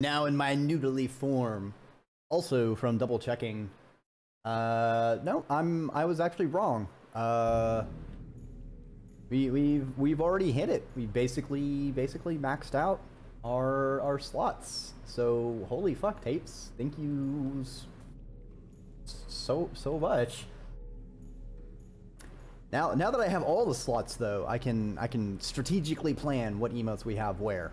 Now in my noodly form. Also from double checking. Uh, no, I'm, I was actually wrong. Uh, we, we've, we've already hit it. We basically, basically maxed out our, our slots. So, holy fuck, tapes. Thank you so, so much. Now, now that I have all the slots, though, I can I can strategically plan what emotes we have where.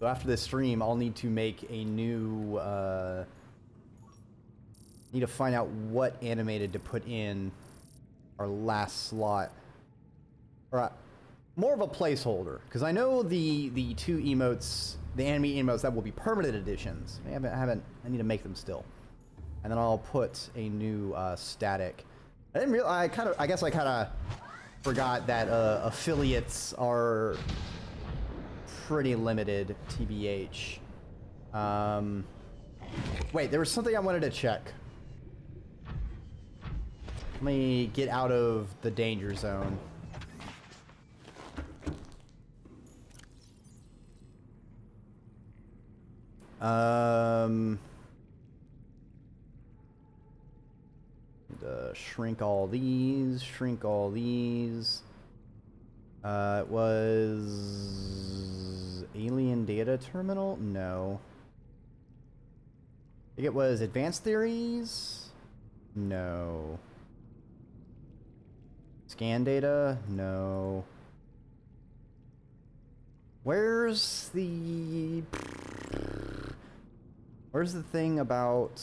So after this stream, I'll need to make a new. Uh, need to find out what animated to put in our last slot. Or uh, more of a placeholder, because I know the the two emotes, the anime emotes that will be permanent editions. I haven't, I haven't. I need to make them still and then I'll put a new uh, static. I didn't realize. I kind of. I guess I kind of forgot that uh, affiliates are pretty limited. Tbh. Um, wait, there was something I wanted to check. Let me get out of the danger zone. Um. uh, shrink all these, shrink all these. Uh, it was alien data terminal? No. I think it was advanced theories? No. Scan data? No. Where's the... Where's the thing about...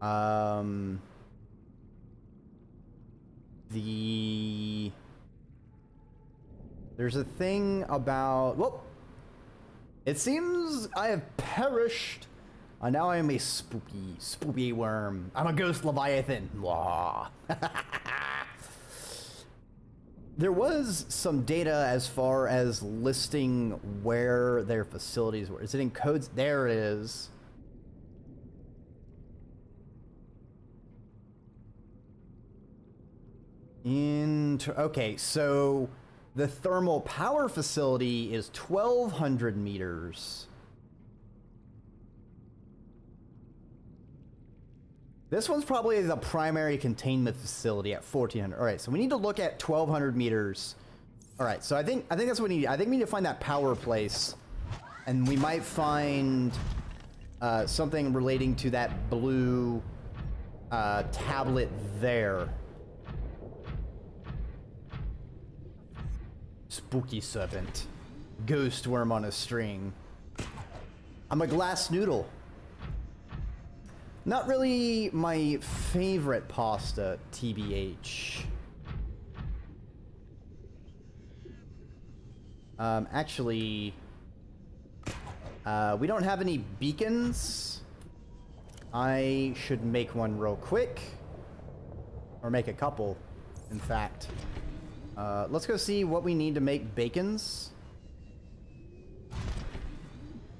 Um, the there's a thing about whoop. It seems I have perished. Uh, now I am a spooky, spooky worm. I'm a ghost leviathan. there was some data as far as listing where their facilities were. Is it in codes? There it is. Inter okay, so the thermal power facility is 1,200 meters. This one's probably the primary containment facility at 1,400. All right, so we need to look at 1,200 meters. All right, so I think I think that's what we need. I think we need to find that power place, and we might find uh, something relating to that blue uh, tablet there. Spooky serpent. Ghost worm on a string. I'm a glass noodle. Not really my favorite pasta, TBH. Um, actually, uh, we don't have any beacons. I should make one real quick. Or make a couple, in fact. Uh, let's go see what we need to make bacons.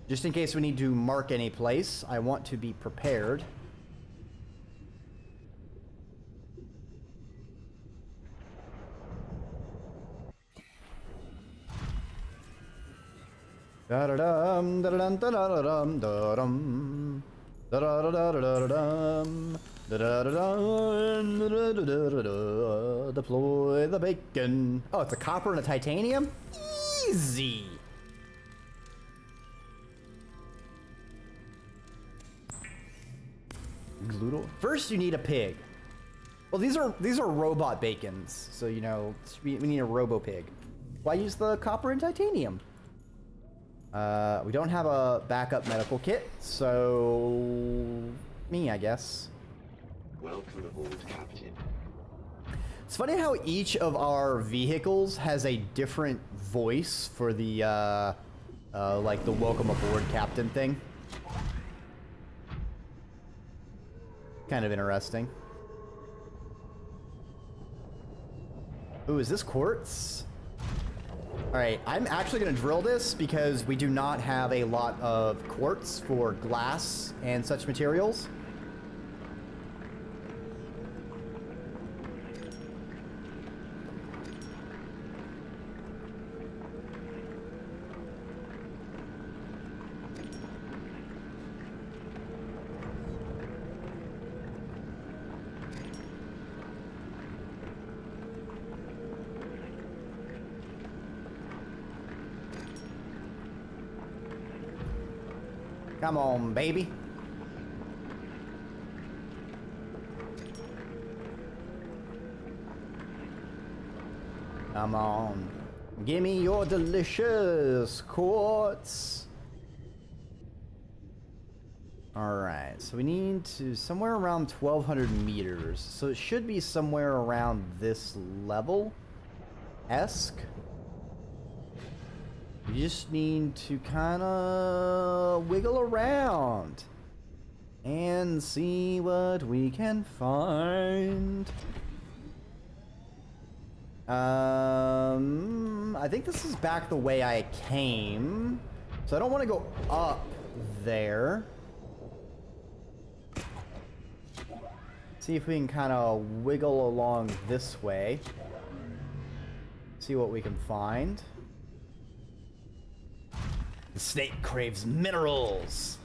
Just in case we need to mark any place, I want to be prepared. Da da dum da da dum da da dum da dum da da da da da dum Deploy the bacon. Oh, it's a copper and a titanium? Easy. Gloodle. First, you need a pig. Well, these are these are robot bacons, so you know we, we need a robo pig. Why use the copper and titanium? Uh, we don't have a backup medical kit, so me, I guess. Welcome aboard, Captain. It's funny how each of our vehicles has a different voice for the, uh, uh, like the welcome aboard captain thing. Kind of interesting. Ooh, is this quartz? Alright, I'm actually going to drill this because we do not have a lot of quartz for glass and such materials. Come on, baby. Come on. Give me your delicious quartz. Alright, so we need to somewhere around 1200 meters. So it should be somewhere around this level. You just need to kind of wiggle around and see what we can find. Um, I think this is back the way I came. So I don't want to go up there. See if we can kind of wiggle along this way. See what we can find. The snake craves minerals.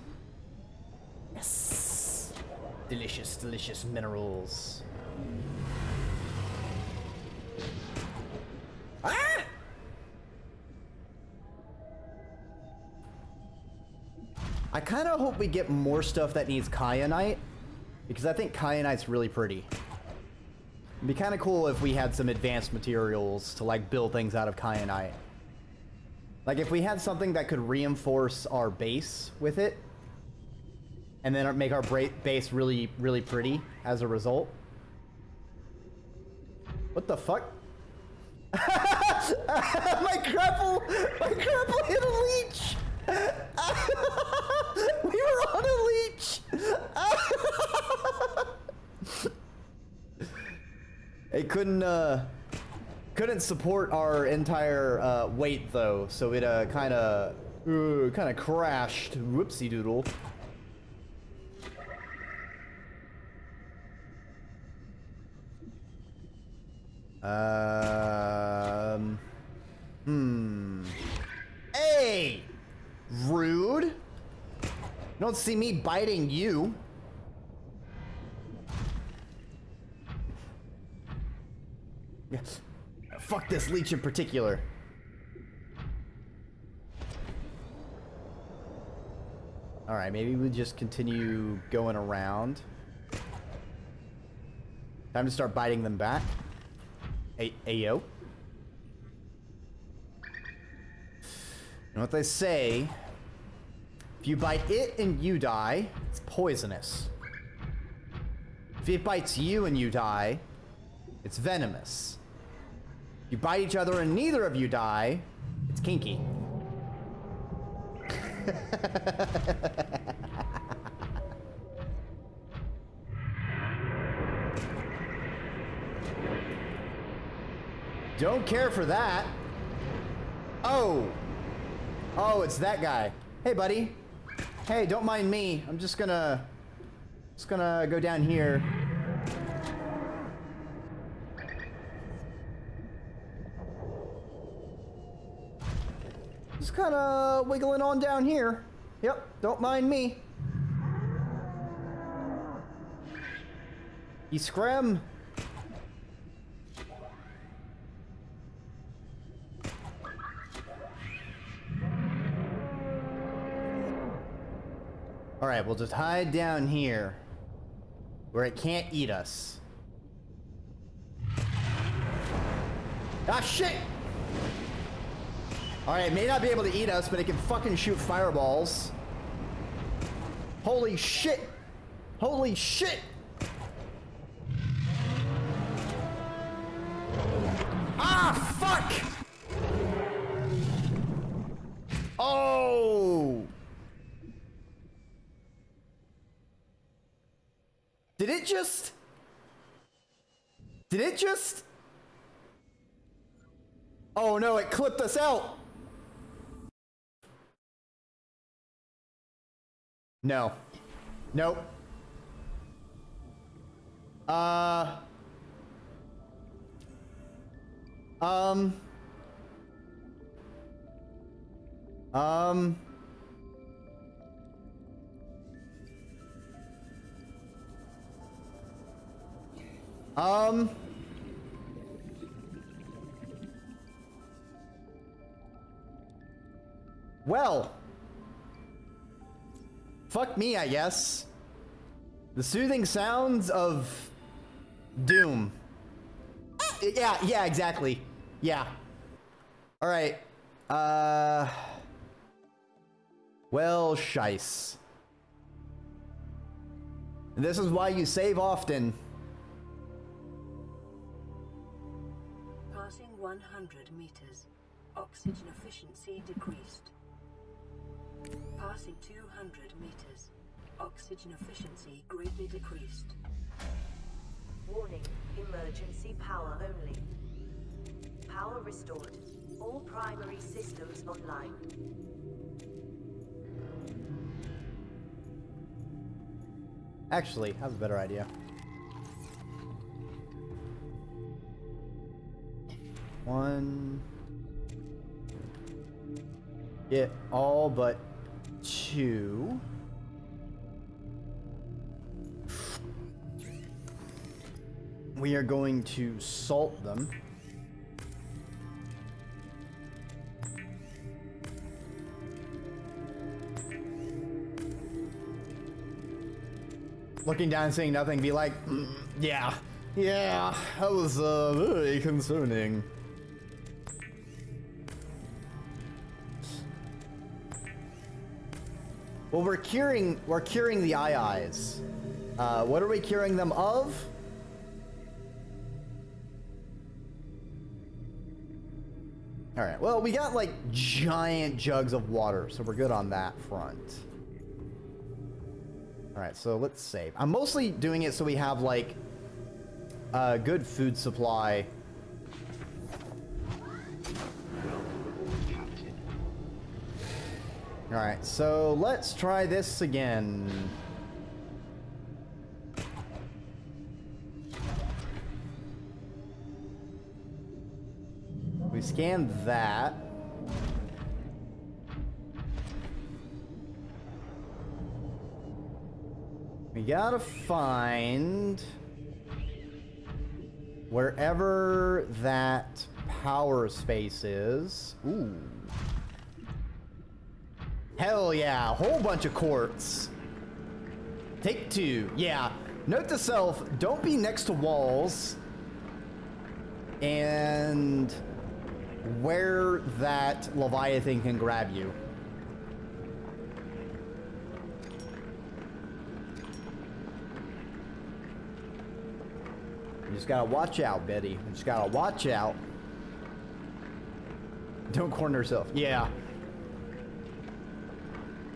Yes. Delicious, delicious minerals. Ah! I kind of hope we get more stuff that needs kyanite. Because I think kyanite's really pretty. It'd be kind of cool if we had some advanced materials to like build things out of kyanite. Like if we had something that could reinforce our base with it, and then make our base really, really pretty as a result. What the fuck? my grapple, my grapple hit a leech. we were on a leech. it couldn't. Uh, couldn't support our entire uh, weight though, so it uh, kind of kind of crashed. Whoopsie doodle. Um. Hmm. Hey! Rude. Don't see me biting you. Yes. Fuck this leech in particular. Alright, maybe we just continue going around. Time to start biting them back. Hey. You know what they say? If you bite it and you die, it's poisonous. If it bites you and you die, it's venomous you bite each other and neither of you die, it's kinky. Don't care for that. Oh. Oh, it's that guy. Hey, buddy. Hey, don't mind me. I'm just gonna... Just gonna go down here. Kind of wiggling on down here. Yep, don't mind me. You scram. Alright, we'll just hide down here. Where it can't eat us. Ah, shit! Alright, it may not be able to eat us, but it can fucking shoot fireballs. Holy shit! Holy shit! Ah, fuck! Oh! Did it just... Did it just... Oh no, it clipped us out! No. Nope. Uh. Um. Um. Um. Well. Fuck me, I guess. The soothing sounds of doom. Yeah, yeah, exactly. Yeah. All right. Uh. Well, shice. This is why you save often. Passing 100 meters. Oxygen efficiency decreased. Passing 200 meters. Oxygen efficiency greatly decreased. Warning, emergency power only. Power restored. All primary systems online. Actually, I have a better idea. One. Get all but two. We are going to salt them. Looking down and seeing nothing, be like, "Mm, yeah, yeah, that was uh, very concerning. Well, we're curing, we're curing the eye eyes. Uh, what are we curing them of? All right. Well, we got like giant jugs of water, so we're good on that front. All right, so let's save. I'm mostly doing it so we have like a good food supply. All right, so let's try this again. We scanned that. We gotta find wherever that power space is. Ooh. Hell yeah, a whole bunch of quartz. Take two. Yeah. Note to self, don't be next to walls. And where that Leviathan can grab you. You just gotta watch out, Betty. You just gotta watch out. Don't corner yourself. Yeah.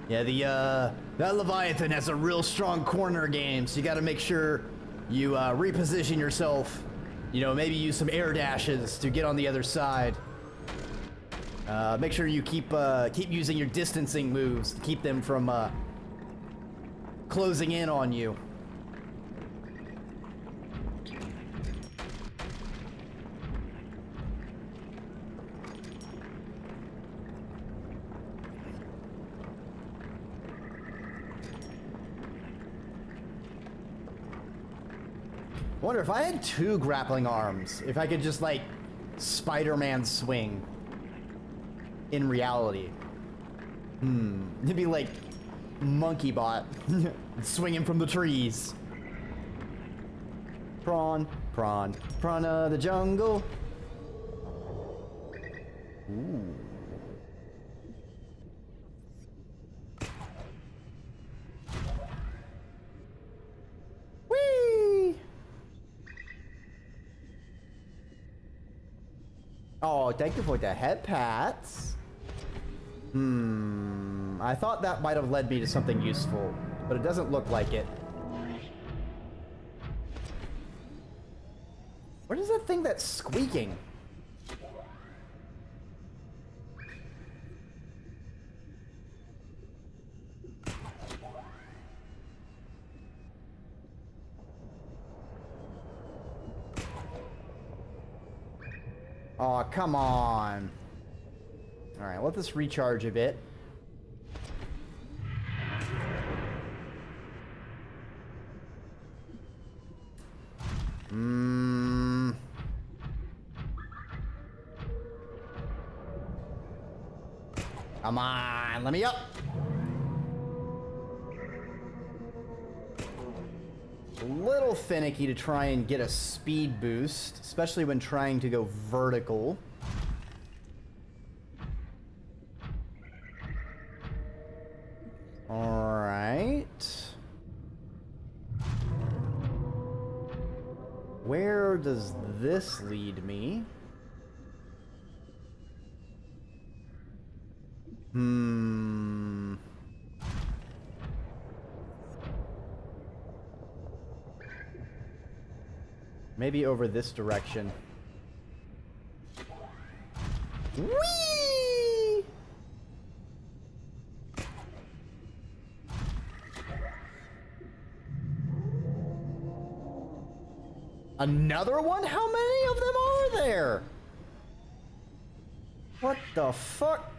Yeah, the, uh, that Leviathan has a real strong corner game, so you gotta make sure you, uh, reposition yourself. You know, maybe use some air dashes to get on the other side. Uh, make sure you keep, uh, keep using your distancing moves to keep them from, uh, closing in on you. I wonder if I had two grappling arms, if I could just like Spider-Man swing in reality. Hmm. It'd be like Monkey Bot swinging from the trees. Prawn, prawn, prawn of the jungle. Ooh. Whee! Oh, thank you for the head pats. Hmm. I thought that might have led me to something useful, but it doesn't look like it. What is that thing that's squeaking? Come on. All right, let this recharge a bit. Mmm. Come on, let me up. Little finicky to try and get a speed boost, especially when trying to go vertical. Alright. Where does this lead me? Hmm. Maybe over this direction. Whee! Another one? How many of them are there? What the fuck?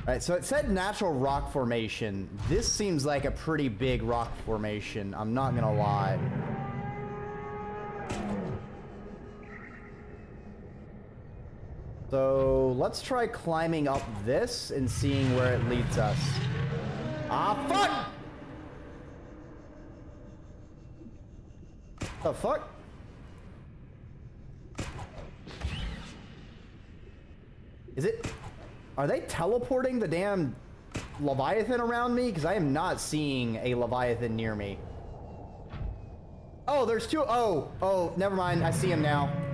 Alright, so it said natural rock formation. This seems like a pretty big rock formation. I'm not gonna lie. Let's try climbing up this and seeing where it leads us. Ah, fuck! The fuck? Is it... Are they teleporting the damn Leviathan around me? Because I am not seeing a Leviathan near me. Oh, there's two... Oh, oh, never mind. I see him now.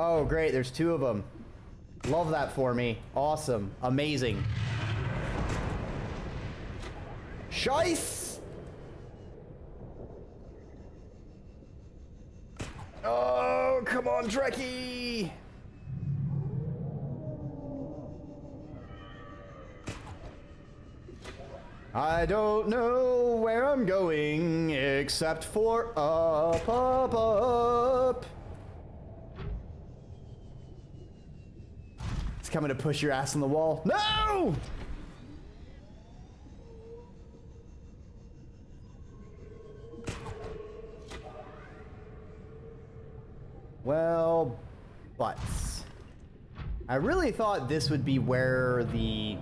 Oh, great. There's two of them. Love that for me. Awesome. Amazing. Scheiß! Oh, come on, Trekkie! I don't know where I'm going except for up, up, up. It's coming to push your ass on the wall. No! Well, butts. I really thought this would be where the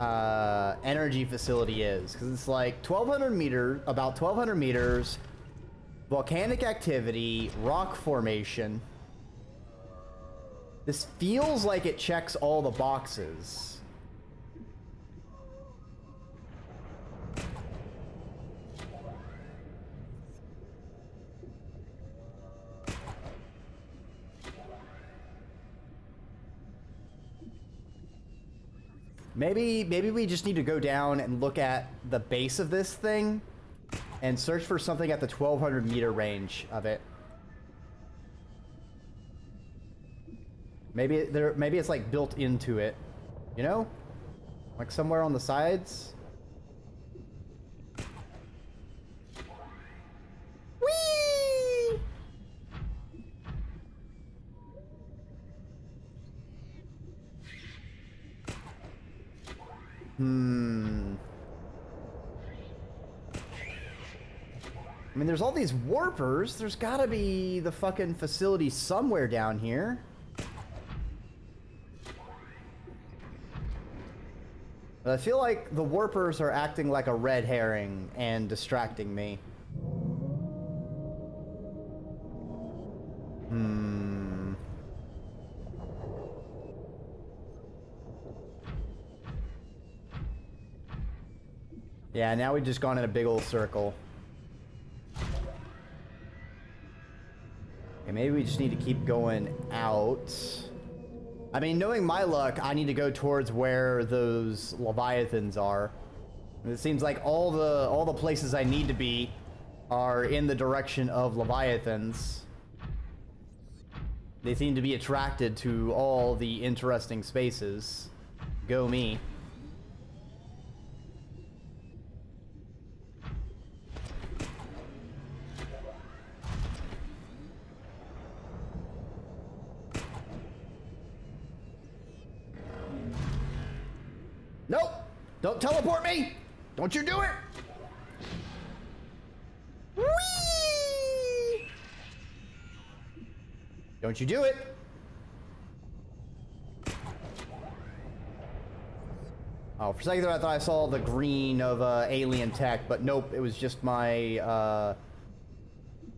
uh, energy facility is because it's like 1200 meters, about 1200 meters, volcanic activity, rock formation. This feels like it checks all the boxes. Maybe, maybe we just need to go down and look at the base of this thing and search for something at the 1200 meter range of it. Maybe there, maybe it's like built into it, you know, like somewhere on the sides. Hmm. I mean, there's all these warpers. There's gotta be the fucking facility somewhere down here. But I feel like the warpers are acting like a red herring and distracting me. Hmm. Yeah, now we've just gone in a big old circle. Okay, maybe we just need to keep going out. I mean, knowing my luck, I need to go towards where those leviathans are. It seems like all the all the places I need to be are in the direction of leviathans. They seem to be attracted to all the interesting spaces. Go me. Don't you do it! Whee! Don't you do it! Oh, for a second there I thought I saw the green of uh, alien tech, but nope, it was just my uh,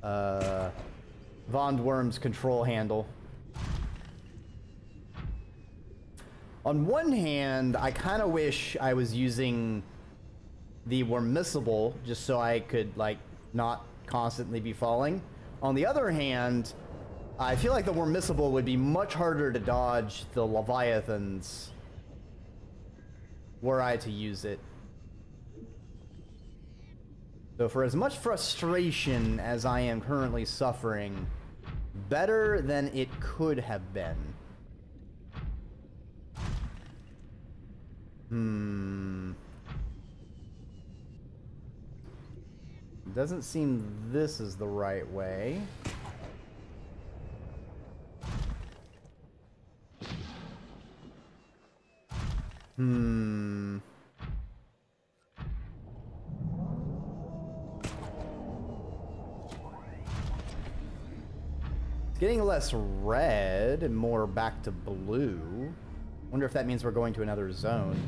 uh, Von Worm's control handle. On one hand, I kind of wish I was using the Wormissable just so I could, like, not constantly be falling. On the other hand, I feel like the Wormissable would be much harder to dodge the Leviathans were I to use it. So for as much frustration as I am currently suffering, better than it could have been. Hmm. Doesn't seem this is the right way. Hmm. It's getting less red and more back to blue. Wonder if that means we're going to another zone.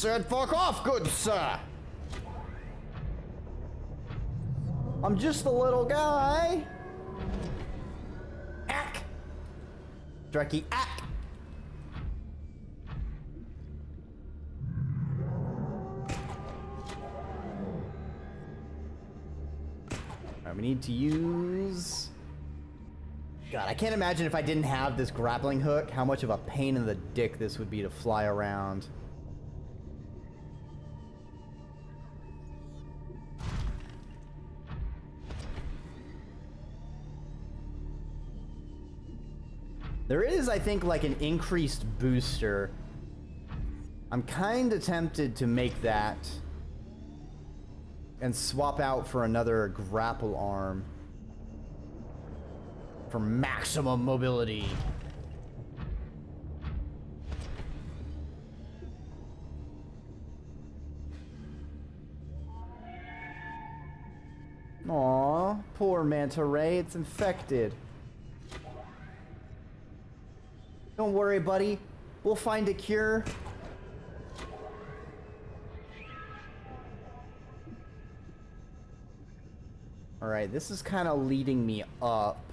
Said fuck off, good sir! I'm just a little guy. Ack! Dreki, ack! Alright, we need to use... God, I can't imagine if I didn't have this grappling hook, how much of a pain in the dick this would be to fly around. There is, I think, like an increased booster. I'm kind of tempted to make that and swap out for another grapple arm for maximum mobility. Aw, poor manta ray, it's infected. Don't worry, buddy. We'll find a cure. Alright, this is kind of leading me up.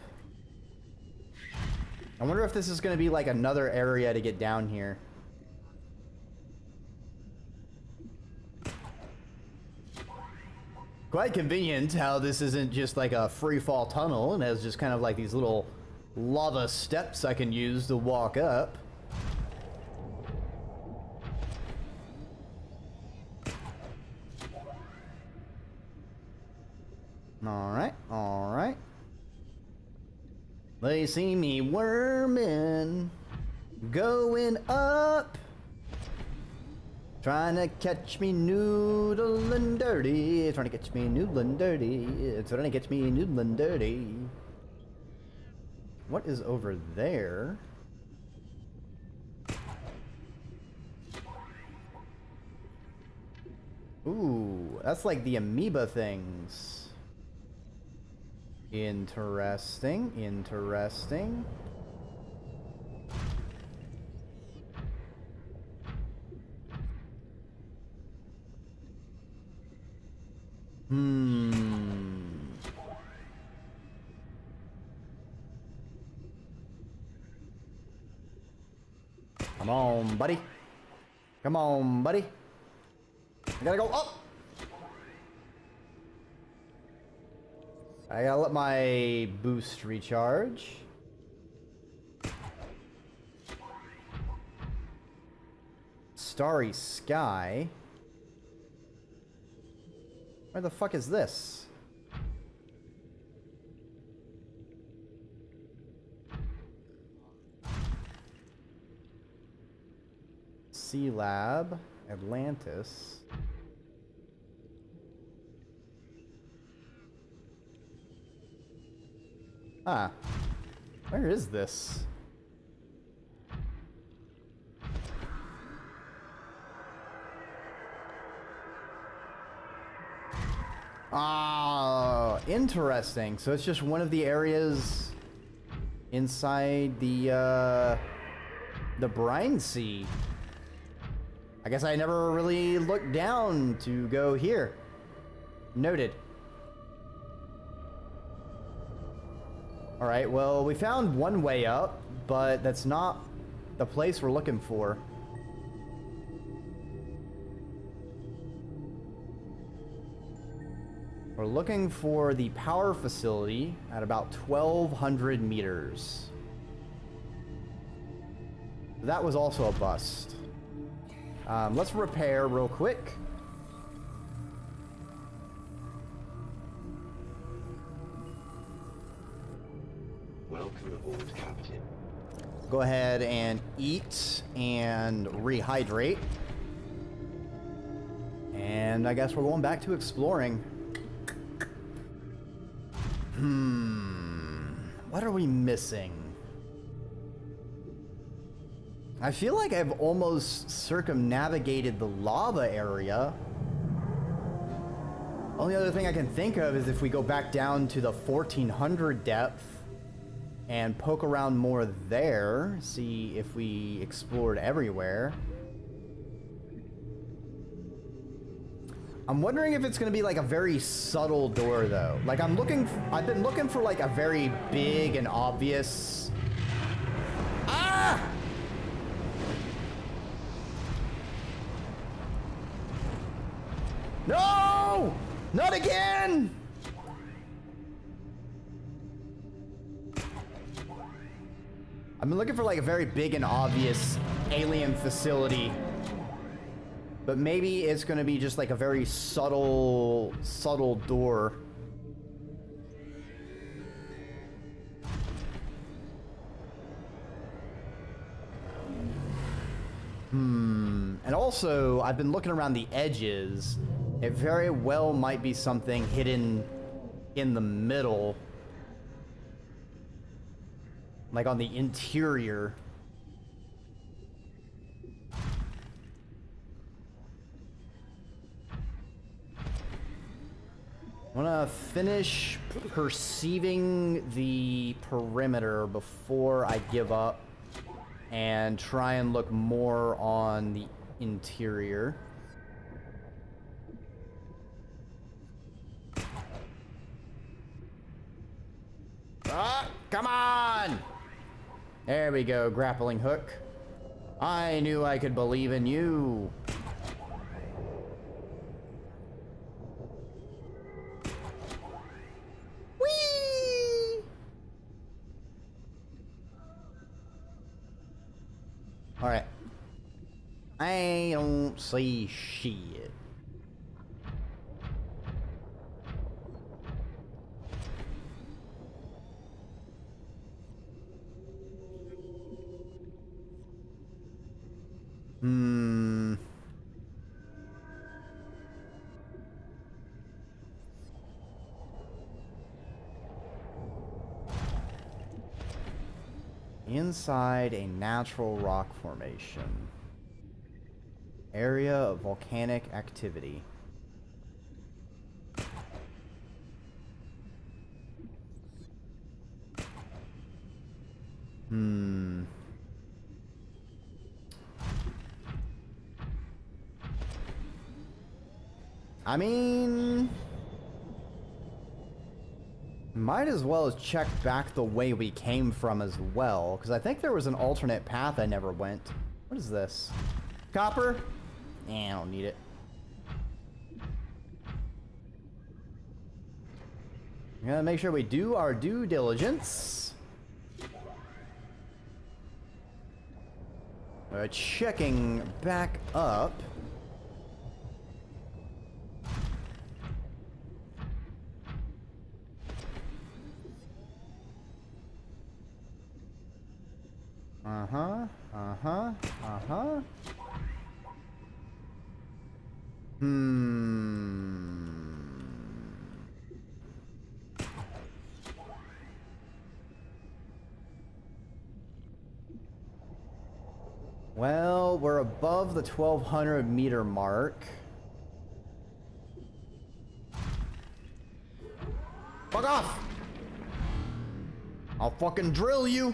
I wonder if this is going to be like another area to get down here. Quite convenient how this isn't just like a free fall tunnel and has just kind of like these little lava steps I can use to walk up. Alright, alright. They see me worming, going up. Trying to catch me noodle and dirty. Trying to catch me noodle and dirty. Trying to catch me noodle and dirty. What is over there? Ooh, that's like the amoeba things. Interesting, interesting. Hmm. Come on, buddy. Come on, buddy. I gotta go up. I gotta let my boost recharge. Starry sky. Where the fuck is this? Sea Lab, Atlantis. Ah. Where is this? Ah, interesting. So it's just one of the areas inside the uh, the brine sea. I guess I never really looked down to go here. Noted. All right, well, we found one way up, but that's not the place we're looking for. We're looking for the power facility at about 1,200 meters. That was also a bust. Um, let's repair real quick. Welcome aboard, Captain. Go ahead and eat and rehydrate. And I guess we're going back to exploring. Hmm. What are we missing? I feel like I've almost circumnavigated the lava area. Only other thing I can think of is if we go back down to the 1400 depth and poke around more there, see if we explored everywhere. I'm wondering if it's going to be like a very subtle door though. Like I'm looking, I've been looking for like a very big and obvious. Ah! No! Not again! I've been looking for like a very big and obvious alien facility. But maybe it's to be just like a very subtle, subtle door. Hmm. And also, I've been looking around the edges. It very well might be something hidden in the middle. Like on the interior. I want to finish perceiving the perimeter before I give up and try and look more on the interior. Ah, come on! There we go, grappling hook. I knew I could believe in you. Whee! Alright. I don't see shit. Hmm. Inside a natural rock formation. Area of volcanic activity. Hmm. I mean, might as well as check back the way we came from as well, because I think there was an alternate path I never went. What is this? Copper? Eh, I don't need it. Gotta make sure we do our due diligence. Uh, checking back up. Uh-huh, uh-huh, uh-huh. Hmm. Well, we're above the 1200 meter mark. Fuck off! I'll fucking drill you!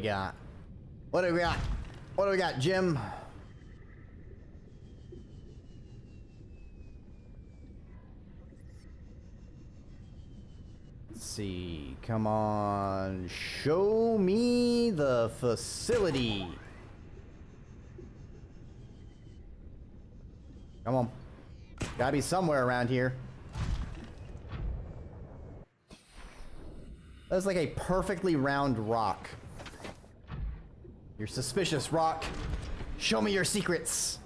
We got? What do we got? What do we got, Jim? Let's see. Come on. Show me the facility. Come on. Gotta be somewhere around here. That's like a perfectly round rock. You're suspicious, rock. Show me your secrets.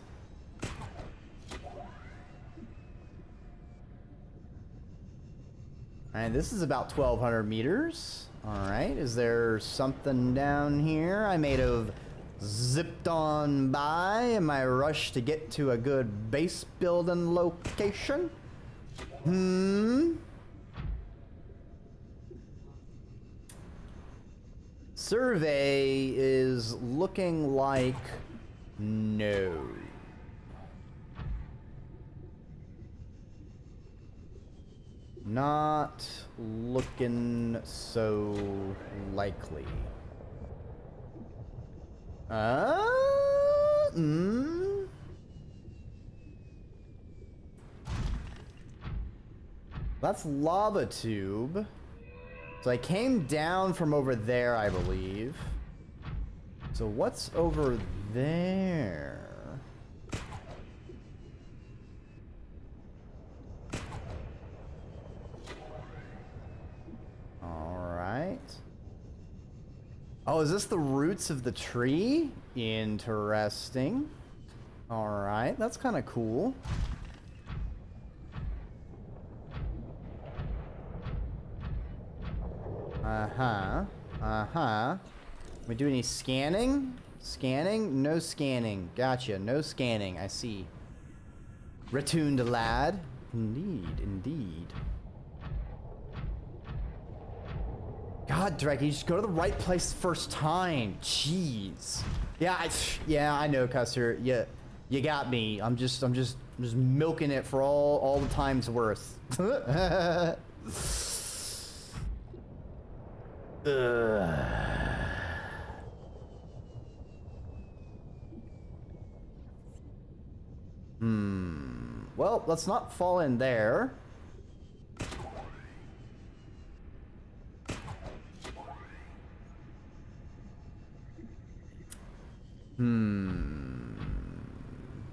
Alright, this is about 1,200 meters. Alright, is there something down here I may have zipped on by in my rush to get to a good base building location? Hmm? Survey is looking like no. Not looking so likely. Uh, mm? That's lava tube. So I came down from over there, I believe. So what's over there? All right. Oh, is this the roots of the tree? Interesting. All right, that's kind of cool. Uh-huh. Uh-huh. We do any scanning? Scanning? No scanning. Gotcha. No scanning. I see. Retuned lad. Indeed, indeed. God, Dreki, you just go to the right place first time. Jeez. Yeah, I, yeah, I know, Custer. Yeah, you got me. I'm just, I'm just, I'm just milking it for all, all the time's worth. Ugh. Hmm. Well, let's not fall in there. Hmm.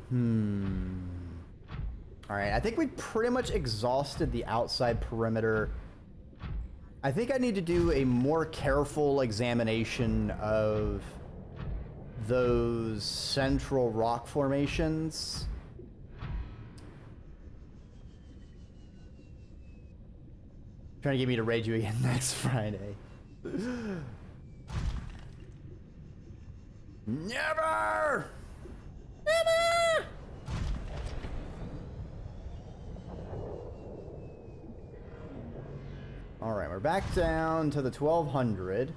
Hmm. All right, I think we pretty much exhausted the outside perimeter. I think I need to do a more careful examination of those central rock formations. Trying to get me to raid you again next Friday. Never! Never! All right, we're back down to the 1200.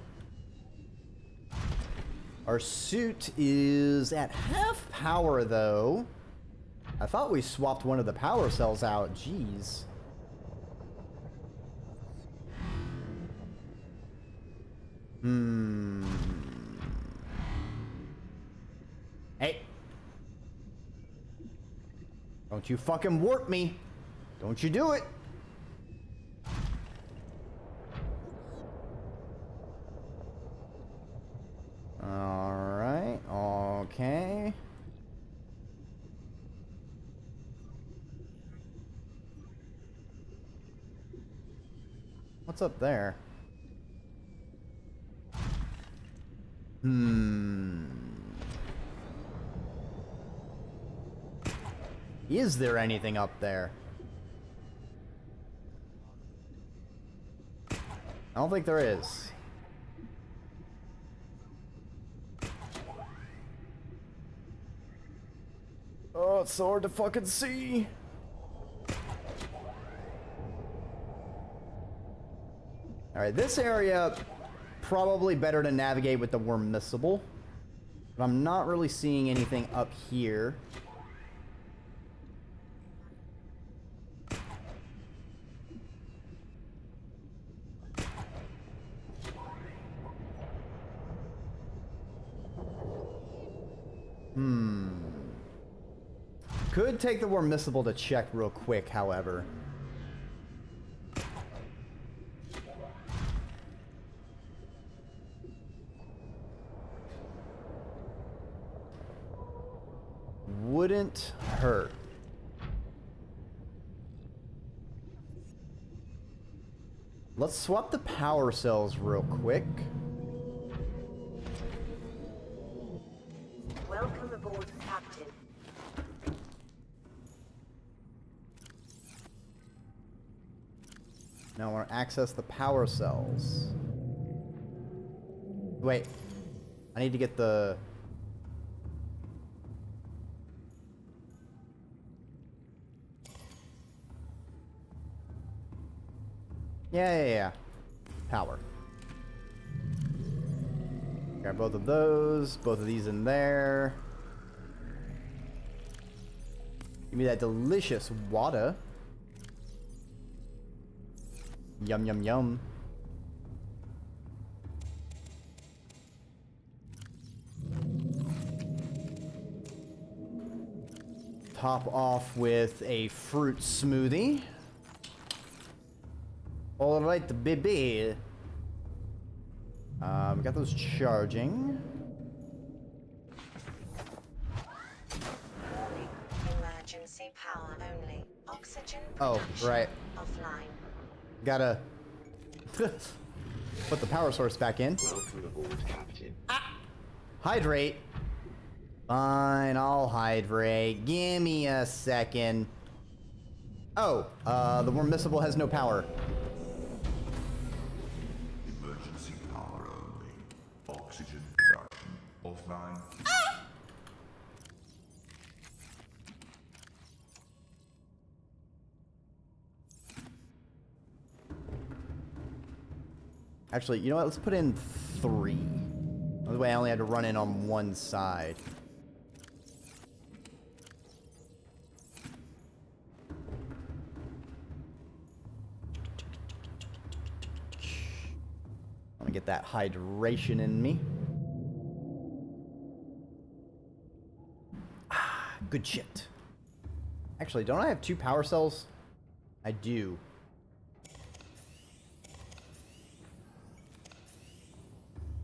Our suit is at half power, though. I thought we swapped one of the power cells out. Jeez. Hmm. Hey. Don't you fucking warp me. Don't you do it. up there? Hmm. Is there anything up there? I don't think there is. Oh, it's so hard to fucking see. This area probably better to navigate with the worm miscible. But I'm not really seeing anything up here. Hmm. Could take the worm miscible to check real quick, however. Wouldn't hurt. Let's swap the power cells real quick. Welcome aboard, Captain. Now I want to access the power cells. Wait. I need to get the... Yeah, yeah, yeah. Power. Got both of those, both of these in there. Give me that delicious water. Yum, yum, yum. Top off with a fruit smoothie. All right, baby. Um, got those charging. Warning. Emergency power only. Oxygen Oh, production right. offline. Gotta put the power source back in. Welcome aboard, Captain. Hydrate. Fine, I'll hydrate. Give me a second. Oh, uh, the worm miscible has no power. Offline. Actually, you know what? Let's put in three. That way I only had to run in on one side. Get that hydration in me. Good shit. Actually, don't I have two power cells? I do.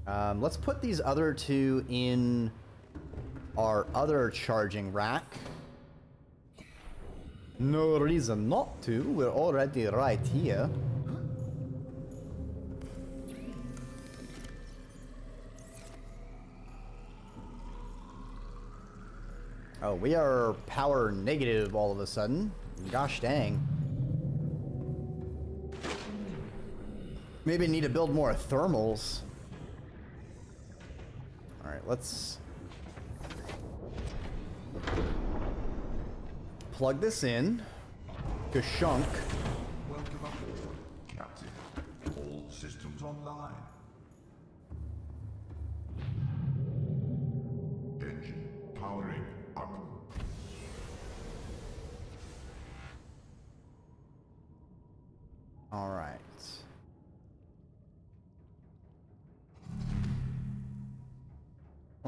Um, let's put these other two in our other charging rack. No reason not to. We're already right here. Oh, we are power negative all of a sudden. Gosh dang. Maybe need to build more thermals. Alright, let's plug this in. Gashunk.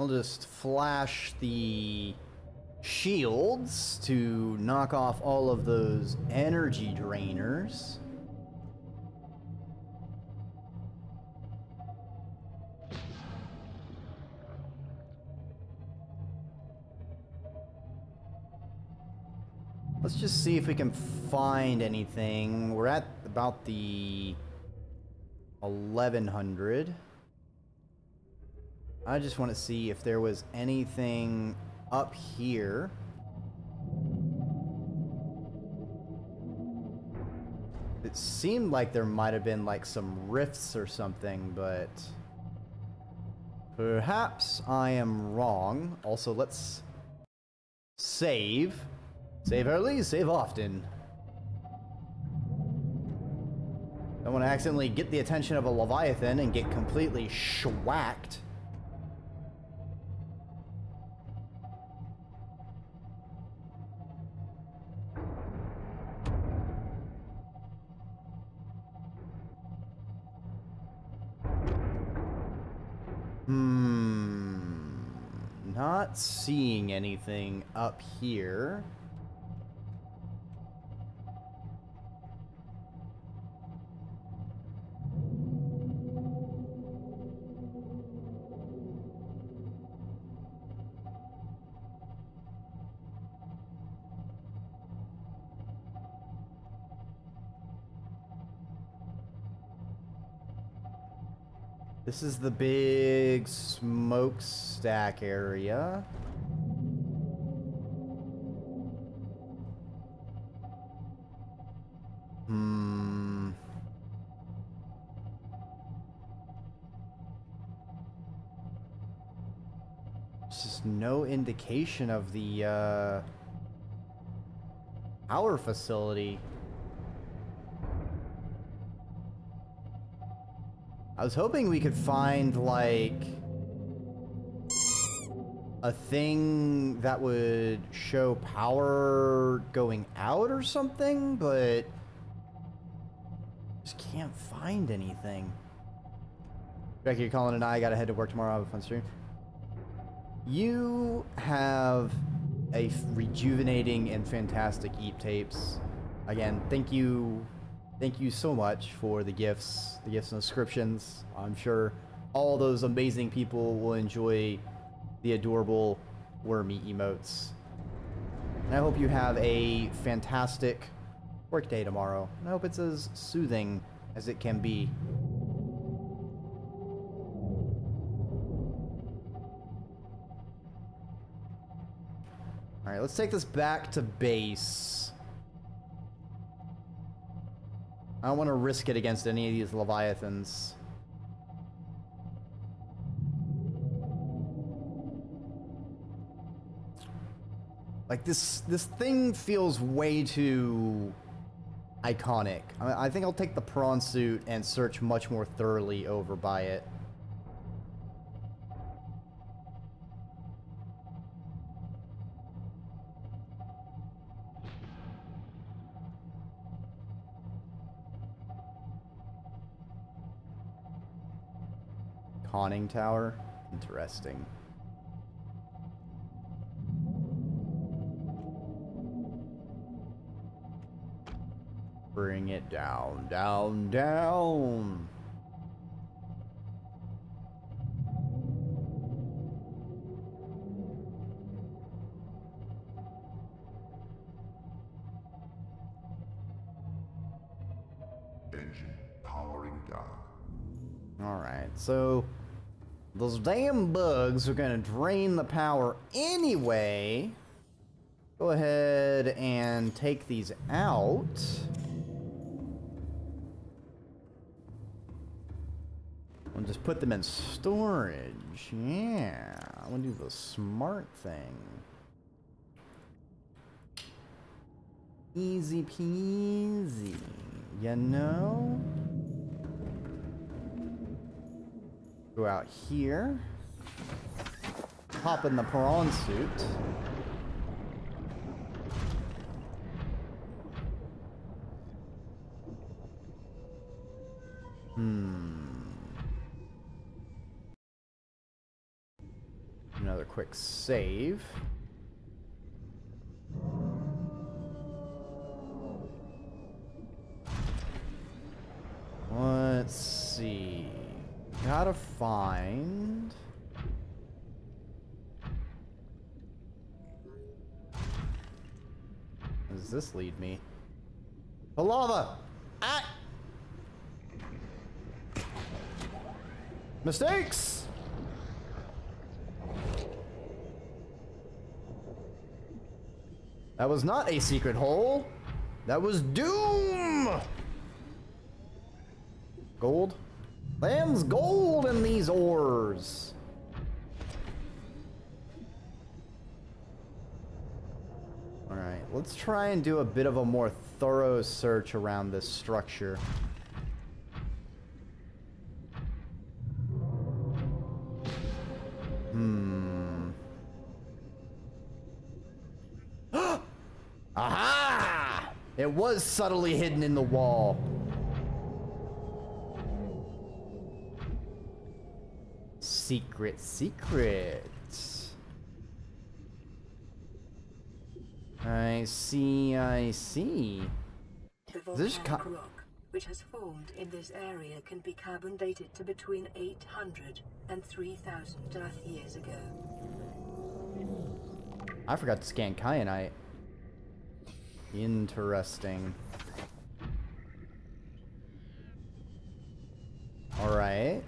I'll just flash the shields to knock off all of those energy drainers. Let's just see if we can find anything. We're at about the 1100. I just want to see if there was anything up here. It seemed like there might have been like some rifts or something, but perhaps I am wrong. Also, let's save. Save early, save often. Don't want to accidentally get the attention of a Leviathan and get completely schwacked. Hmm. Not seeing anything up here. This is the big smokestack area. Hmm. There's just no indication of the uh, power facility. I was hoping we could find like a thing that would show power going out or something, but just can't find anything. Becky, Colin, and I gotta head to work tomorrow. Have a fun stream. You have a rejuvenating and fantastic Eep tapes. Again, thank you thank you so much for the gifts, the gifts and subscriptions. I'm sure all those amazing people will enjoy the adorable wormy emotes. And I hope you have a fantastic workday tomorrow. And I hope it's as soothing as it can be. Alright, let's take this back to base. I don't want to risk it against any of these leviathans. Like this, this thing feels way too iconic. I, I think I'll take the prawn suit and search much more thoroughly over by it. Conning tower? Interesting. Bring it down, down, down. Engine powering down. Alright, so those damn bugs are gonna drain the power anyway. Go ahead and take these out. And just put them in storage. Yeah, I'm gonna do the smart thing. Easy peasy, you know? Go out here. Hop in the prawn suit. Hmm. Another quick save. Gotta find. Where does this lead me? The lava! Ah! Mistakes! That was not a secret hole. That was doom! Gold? Lamb's gold in these ores! Alright, let's try and do a bit of a more thorough search around this structure. Hmm. Aha! It was subtly hidden in the wall. Secret, secret. I see, I see. The This volcanic rock, which has formed in this area, can be carbon dated to between 800 and 3000 Earth years ago. I forgot to scan kyanite. Interesting. Alright.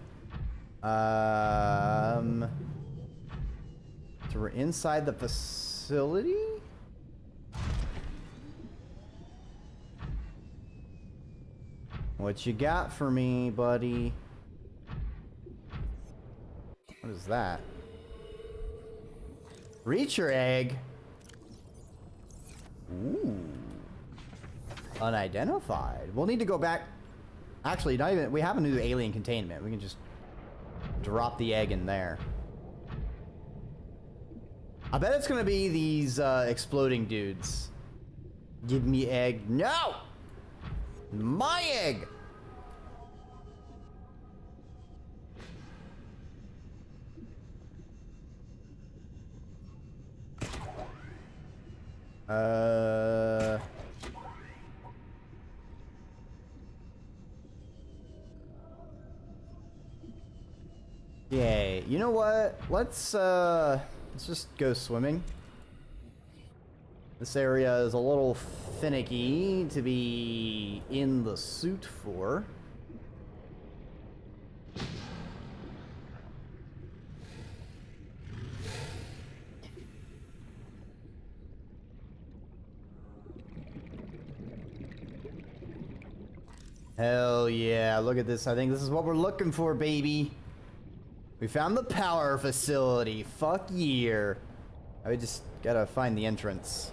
Um... So we're inside the facility? What you got for me, buddy? What is that? Reach your egg. Ooh. Unidentified. We'll need to go back. Actually, not even. We have a new alien containment. We can just drop the egg in there. I bet it's gonna be these uh, exploding dudes. Give me egg. No! My egg! Uh. Yay. You know what? Let's, uh, let's just go swimming. This area is a little finicky to be in the suit for. Hell yeah, look at this. I think this is what we're looking for, baby. We found the power facility. Fuck year. I just gotta find the entrance.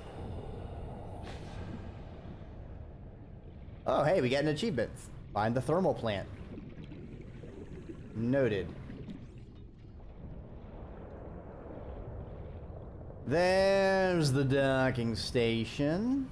Oh, hey, we got an achievement. Find the thermal plant. Noted. There's the docking station.